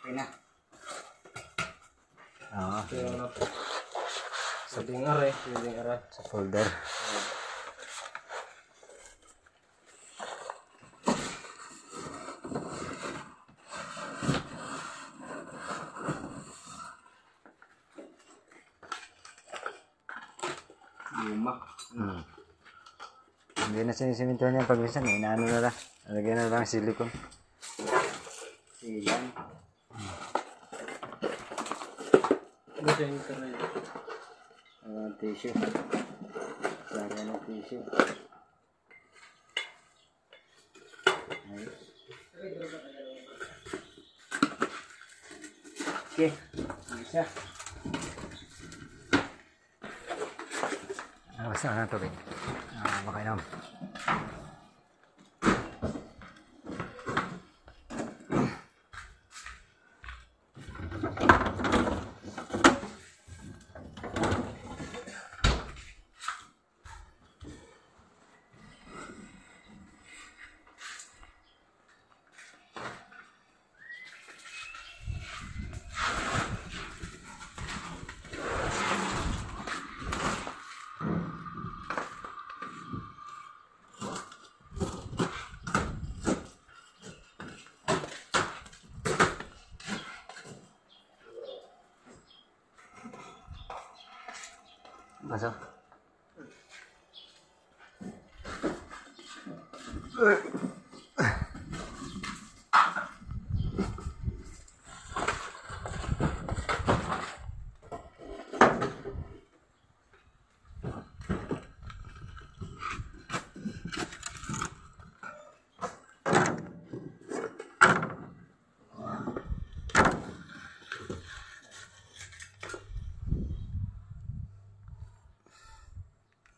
Okay na. Oo, Kaya ano. Sa dingar eh. Sa dingar eh. sa folder. Luma. Hmm. Hindi na sinisiminto niya pag minsan, eh. inaano na lang. Lagyan na lang silicone. Siyan. Ano siya yung karay? Uh, tissue. Lagyan ng tissue. Ayos. Okay. Isa. Ah, basta ka ng tubig. Ah, makainom. 马上。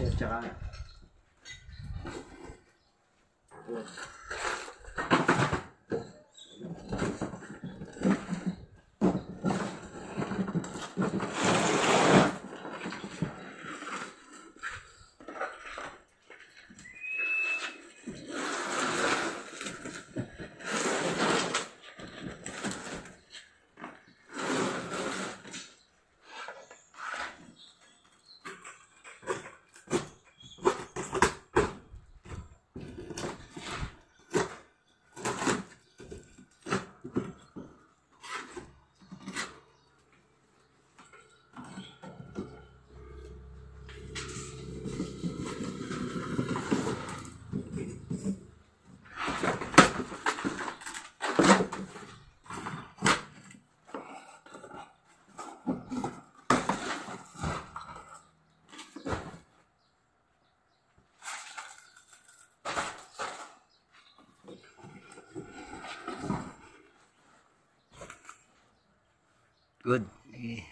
ano niya. Hmm. Good. Eh.